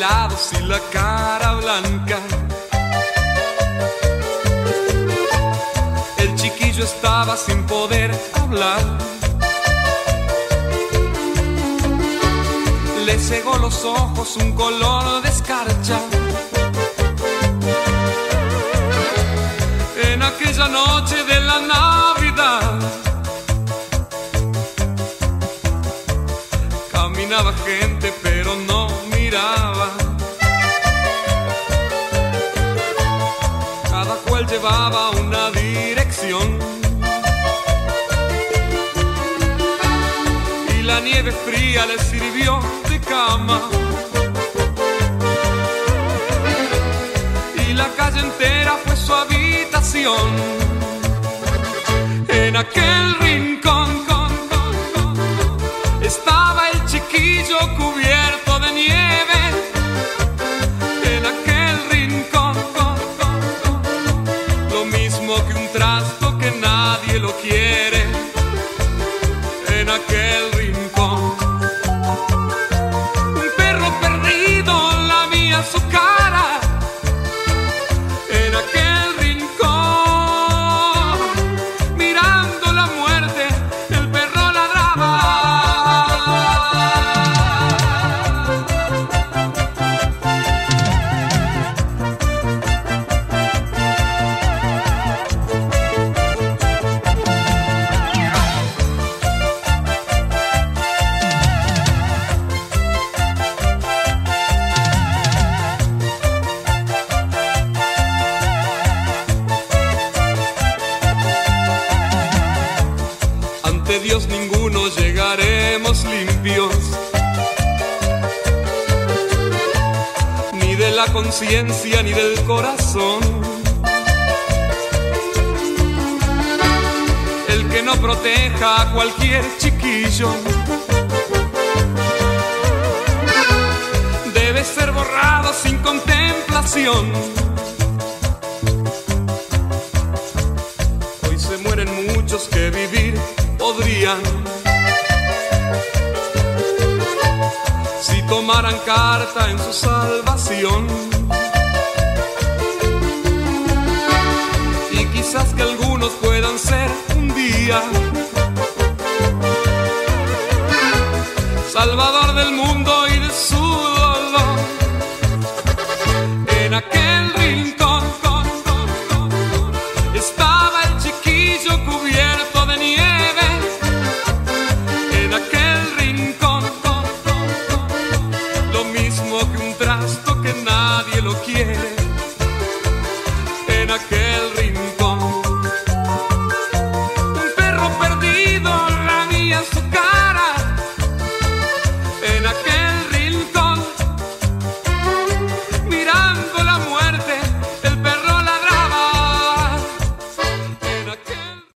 y la cara blanca. El chiquillo estaba sin poder hablar. Le cegó los ojos un color de escarcha. En aquella noche de la Navidad. Caminaba gente Cada cual llevaba una dirección. Y la nieve fría le sirvió de cama. Y la calle entera fue su habitación. En aquel rincón con, con, estaba el chiquillo cubierto lo mismo que un trasto que nadie lo quiere. En aquel Ante Dios ninguno llegaremos limpios, ni de la conciencia ni del corazón. El que no proteja a cualquier chiquillo debe ser borrado sin contemplación. Hoy se mueren muchos que vivir podrían. Si tomaran carta en su salvación. Y quizás que algunos puedan ser un día. Mismo que un trasto que nadie lo quiere. En aquel.